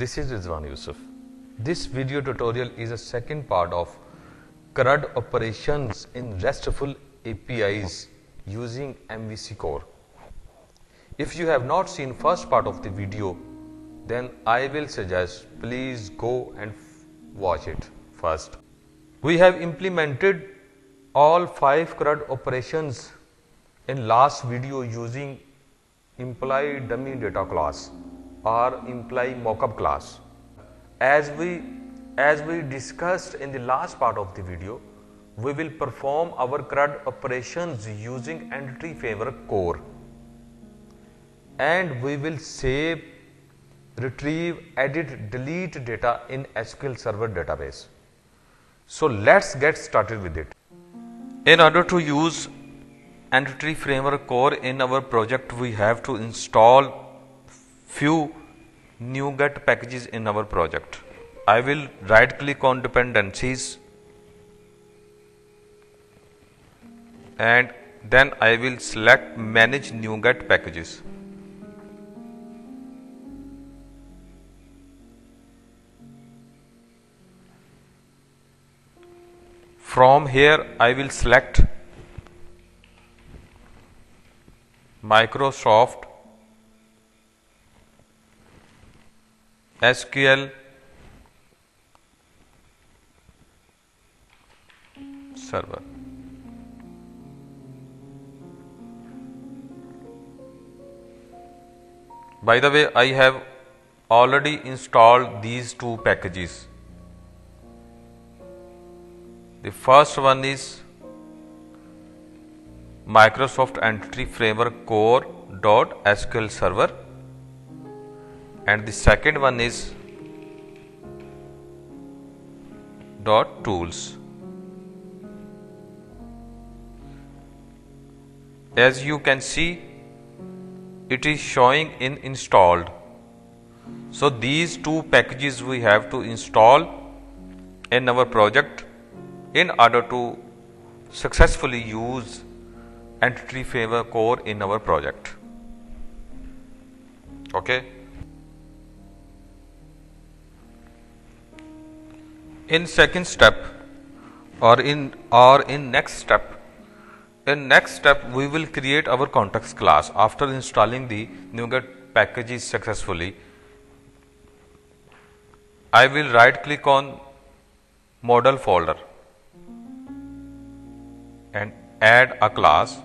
This is Rizwan Yusuf. This video tutorial is a second part of CRUD operations in RESTful APIs using MVC core. If you have not seen first part of the video, then I will suggest please go and watch it first. We have implemented all five CRUD operations in last video using employee dummy data class or employee mockup class. As we as we discussed in the last part of the video, we will perform our CRUD operations using entity framework core and we will save, retrieve, edit, delete data in SQL Server database. So let's get started with it. In order to use entity framework core in our project we have to install few NuGet packages in our project. I will right click on dependencies and then I will select manage NuGet packages. From here I will select Microsoft SQL Server. By the way, I have already installed these two packages. The first one is Microsoft Entity Framework Core dot SQL Server and the second one is dot tools. As you can see it is showing in installed. So these two packages we have to install in our project in order to successfully use entity framework core in our project. Okay in second step or in or in next step. In next step we will create our context class. After installing the NuGet packages successfully I will right click on model folder and add a class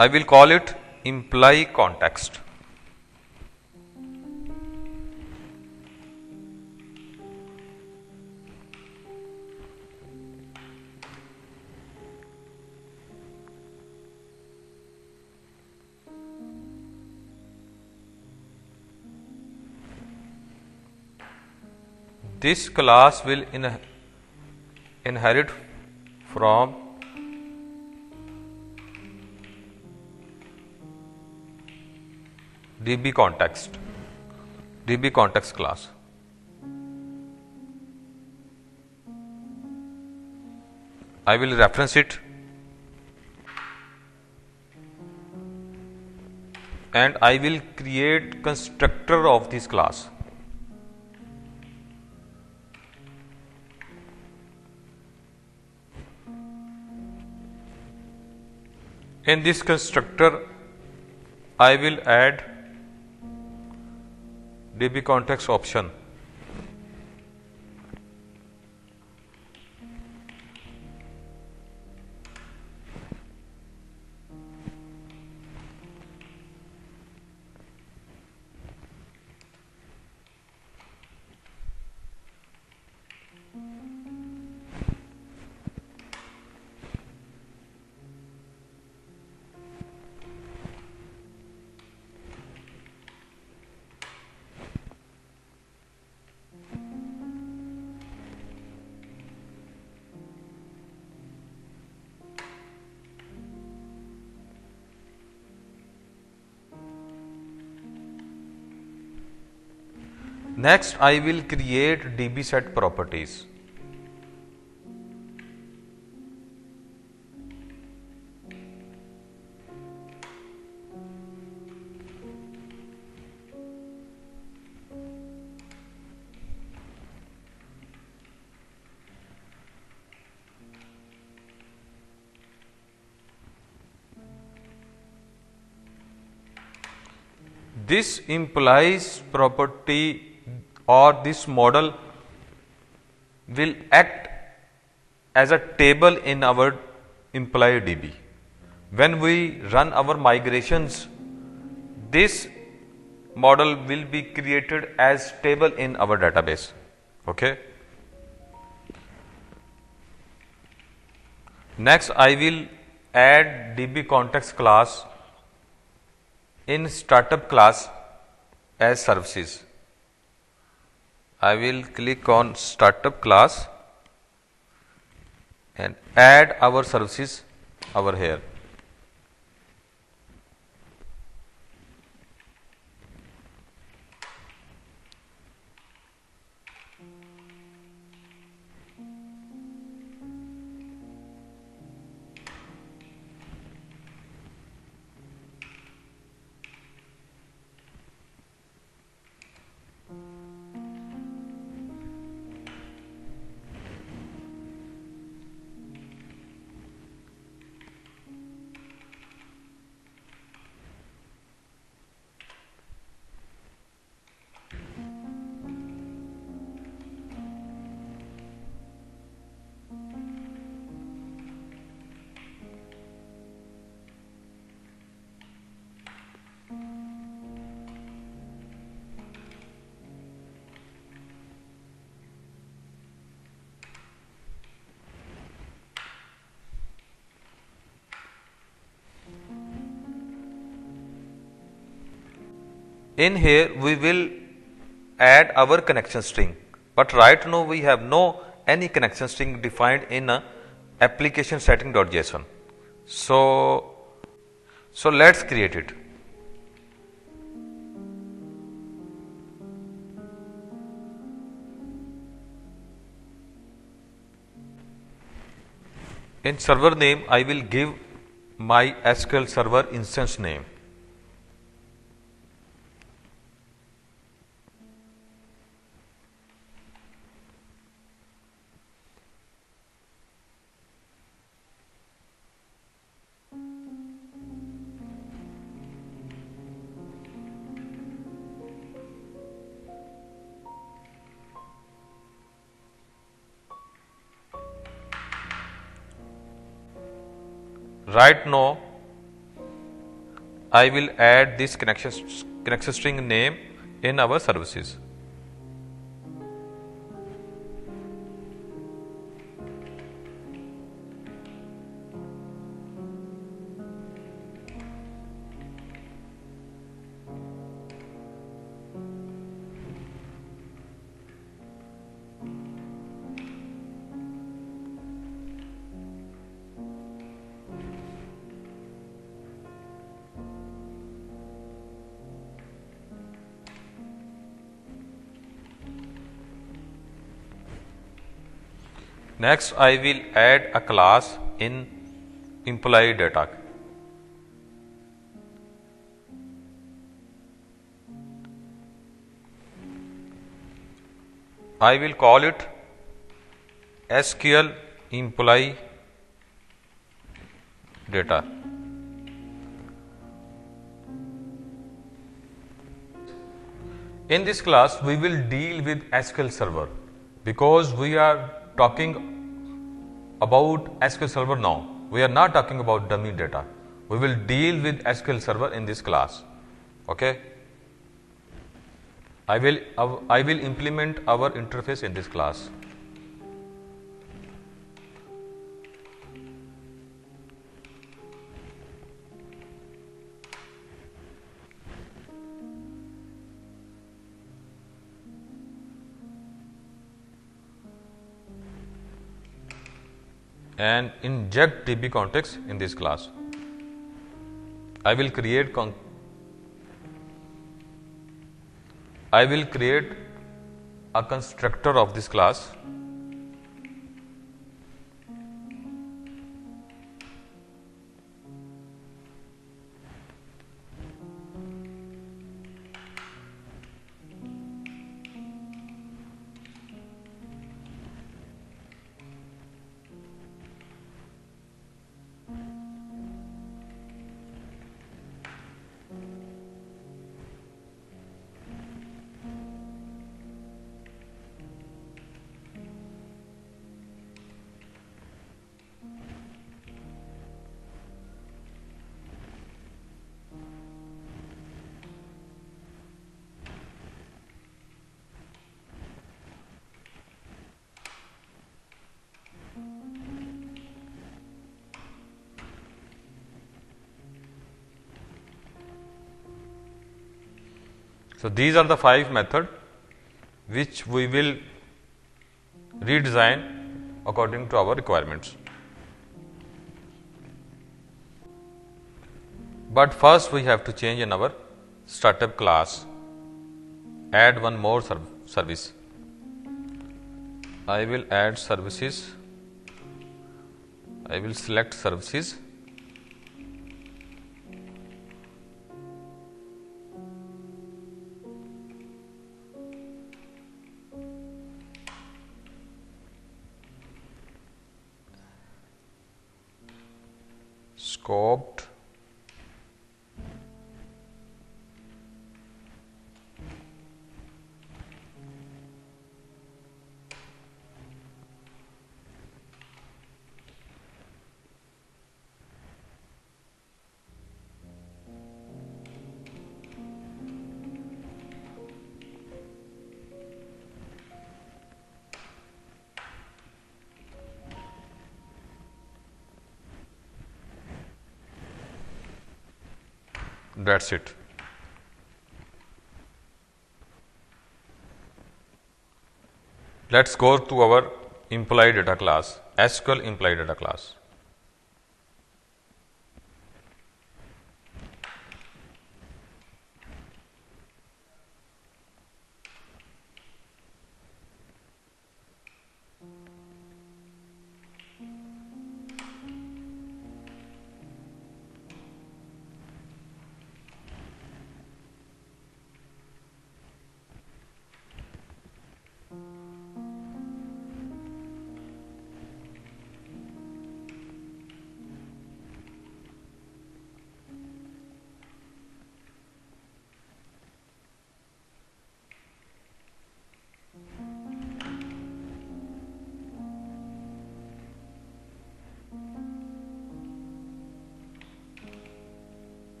I will call it imply context. This class will inherit from DB context, DB context class. I will reference it and I will create constructor of this class. In this constructor, I will add DB context option Next, I will create DB set properties. This implies property or this model will act as a table in our employee DB. When we run our migrations, this model will be created as table in our database. Okay. Next, I will add DB context class in startup class as services. I will click on startup class and add our services over here. In here we will add our connection string. But right now we have no any connection string defined in a application setting.json so so let's create it. In server name i will give my sql server instance name right now I will add this connection, connection string name in our services. Next, I will add a class in employee data. I will call it SQL employee data. In this class, we will deal with SQL Server because we are talking about SQL Server now. We are not talking about dummy data. We will deal with SQL Server in this class. Okay. I will I will implement our interface in this class. And inject DB context in this class. I will create I will create a constructor of this class So, these are the five method which we will redesign according to our requirements. But first we have to change in our startup class, add one more serv service. I will add services, I will select services that is it. Let us go to our employee data class, SQL employee data class.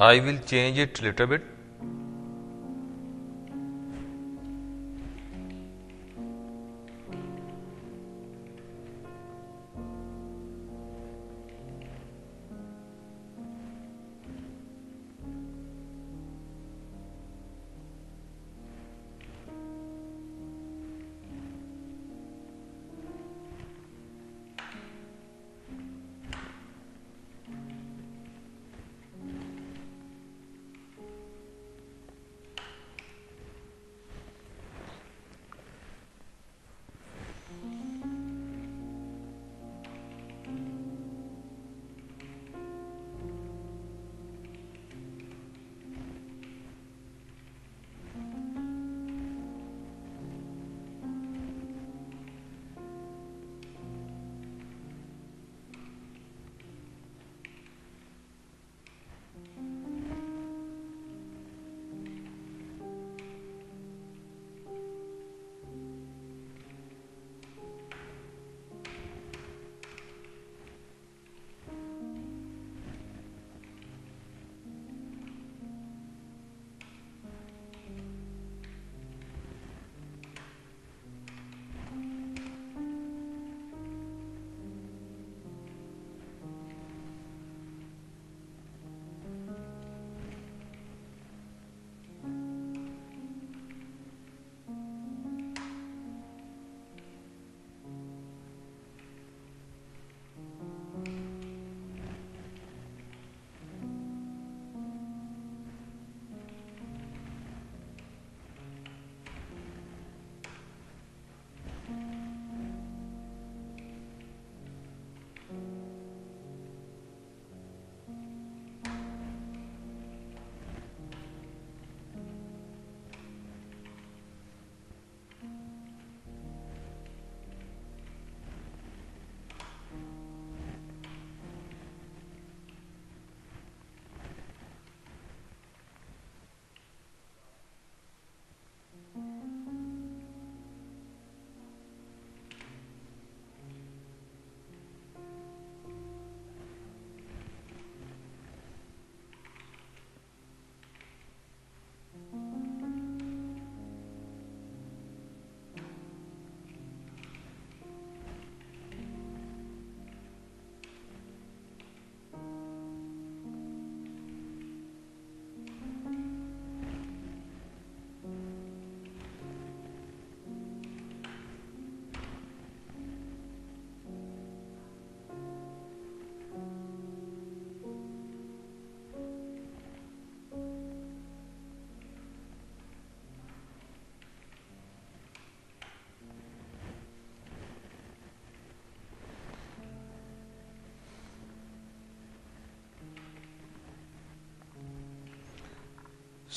I will change it little bit.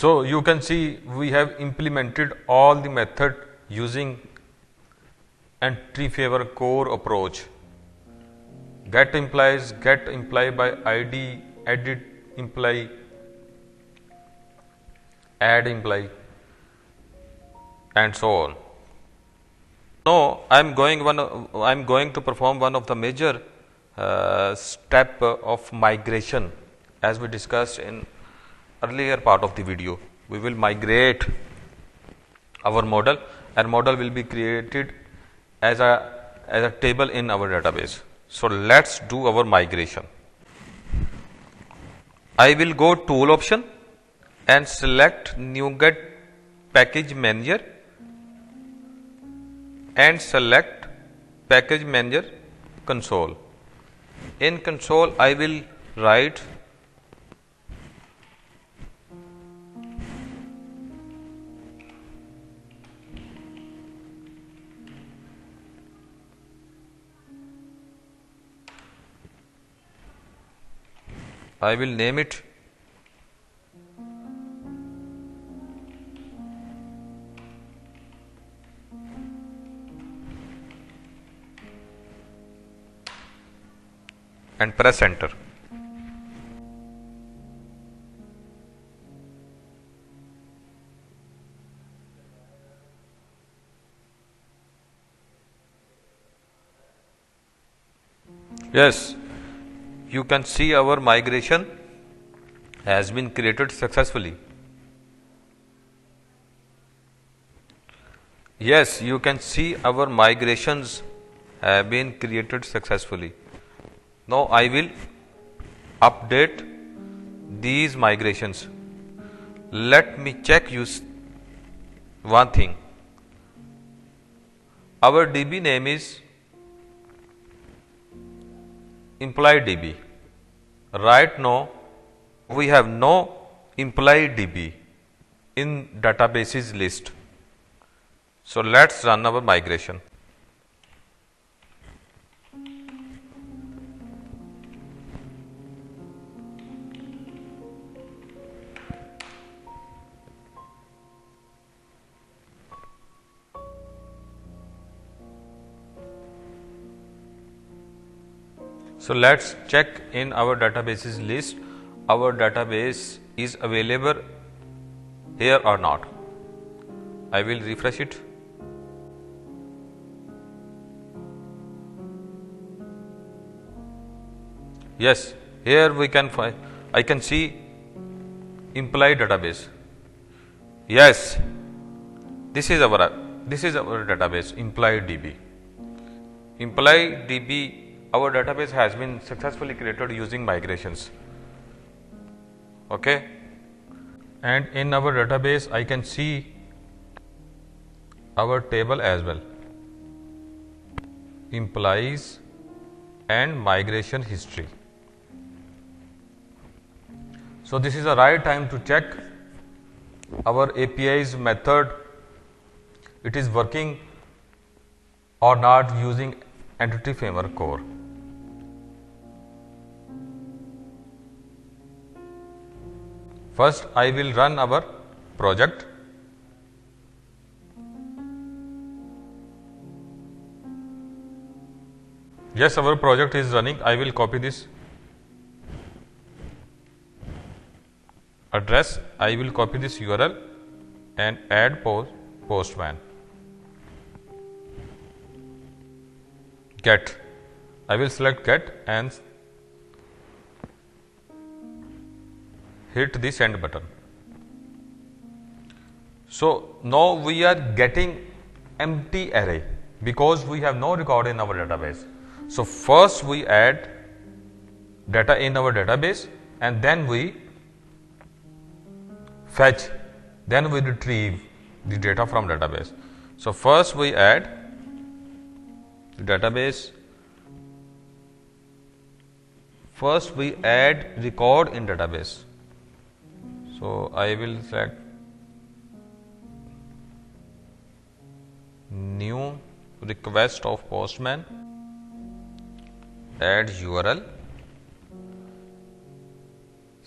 So you can see we have implemented all the method using entity framework core approach. Get implies get imply by ID, edit imply, add imply, and so on. Now I am going one I am going to perform one of the major uh, step of migration as we discussed in earlier part of the video. We will migrate our model and model will be created as a as a table in our database. So let's do our migration. I will go tool option and select NuGet package manager and select package manager console. In console I will write I will name it and press enter. Yes, you can see our migration has been created successfully. Yes, you can see our migrations have been created successfully. Now I will update these migrations. Let me check you one thing. Our DB name is employee DB. Right now, we have no employee DB in databases list. So let's run our migration. So let's check in our databases list our database is available here or not. I will refresh it. Yes, here we can find I can see employee database. Yes, this is our this is our database employee DB. Employee DB our database has been successfully created using migrations. Okay. And in our database, I can see our table as well implies and migration history. So, this is the right time to check our API's method it is working or not using entity framework core. First, I will run our project. Yes, our project is running. I will copy this address. I will copy this URL and add post postman. Get. I will select get and hit the send button. So, now we are getting empty array because we have no record in our database. So, first we add data in our database and then we fetch then we retrieve the data from database. So, first we add database first we add record in database so I will select new request of postman add URL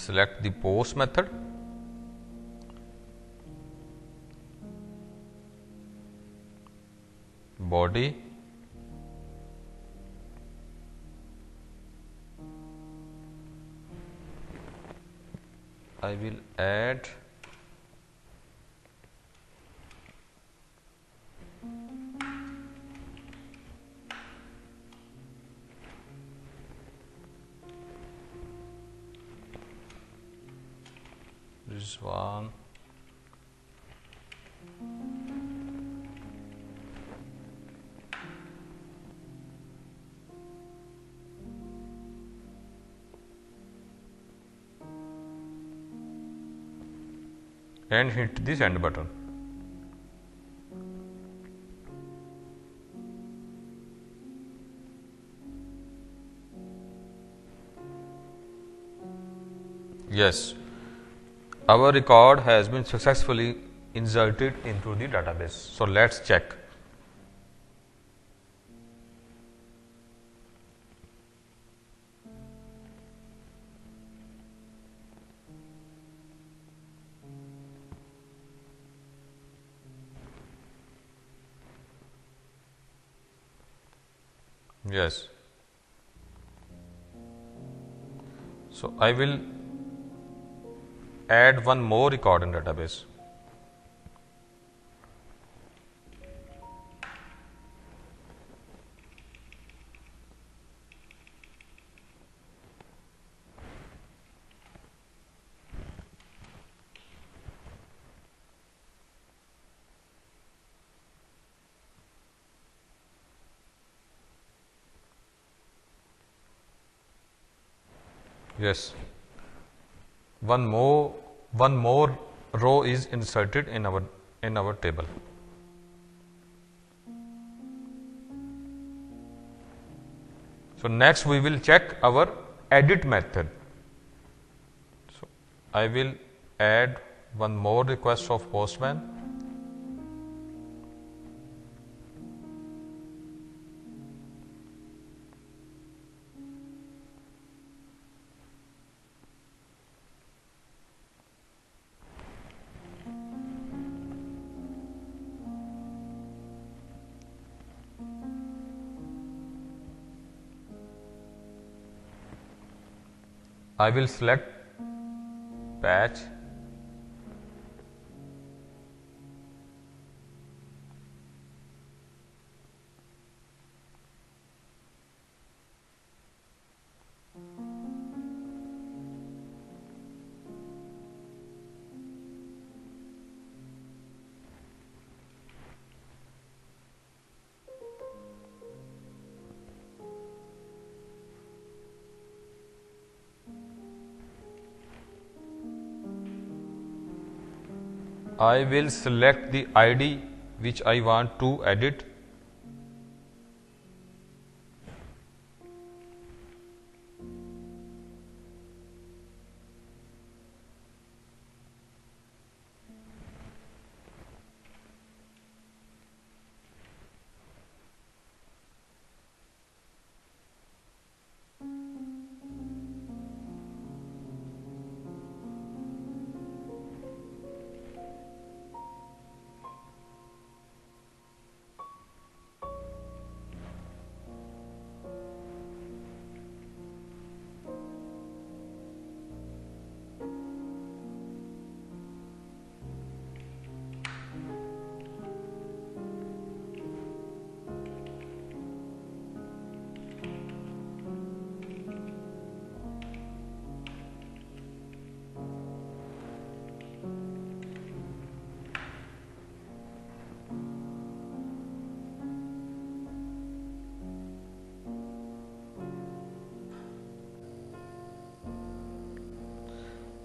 select the post method body I will add this one and hit the send button. Yes, our record has been successfully inserted into the database. So, let us check. Yes. So, I will add one more record in database. Yes. One more one more row is inserted in our in our table. So next we will check our edit method. So I will add one more request of postman I will select patch I will select the ID which I want to edit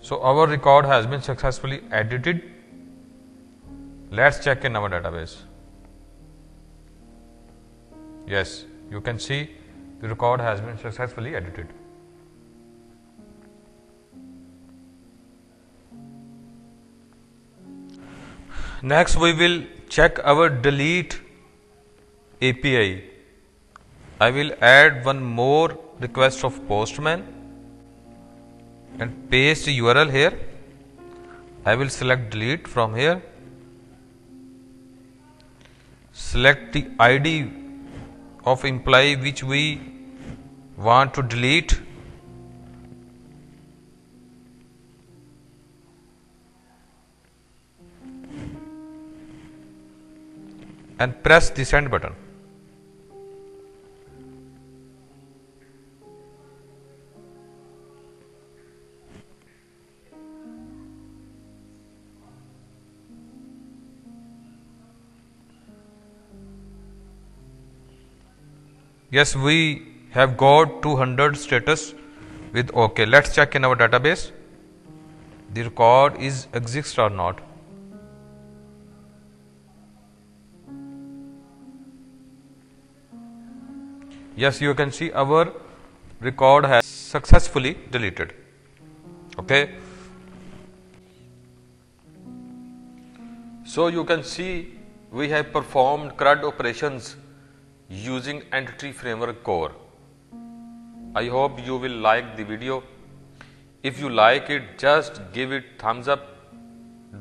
So, our record has been successfully edited. Let us check in our database. Yes, you can see the record has been successfully edited. Next, we will check our delete API. I will add one more request of postman and paste URL here. I will select delete from here. Select the id of employee which we want to delete. And press the send button yes we have got 200 status with ok let's check in our database. The record is exists or not? Yes you can see our record has successfully deleted. Okay? So you can see we have performed CRUD operations using entity framework core. I hope you will like the video. If you like it, just give it thumbs up.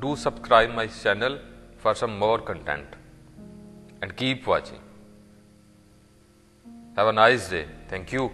Do subscribe my channel for some more content and keep watching. Have a nice day. Thank you.